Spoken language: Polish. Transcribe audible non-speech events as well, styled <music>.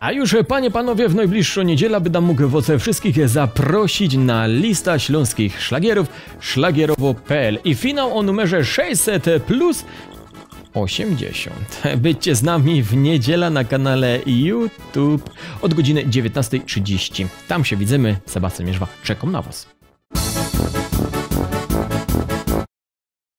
A już, panie, panowie, w najbliższą niedzielę będę mógł was wszystkich zaprosić na lista śląskich szlagierów szlagierowo.pl i finał o numerze 600 plus 80. <laughs> Bycie z nami w niedzielę na kanale YouTube od godziny 19.30. Tam się widzimy. Sebastian Mierzwa, czekam na was.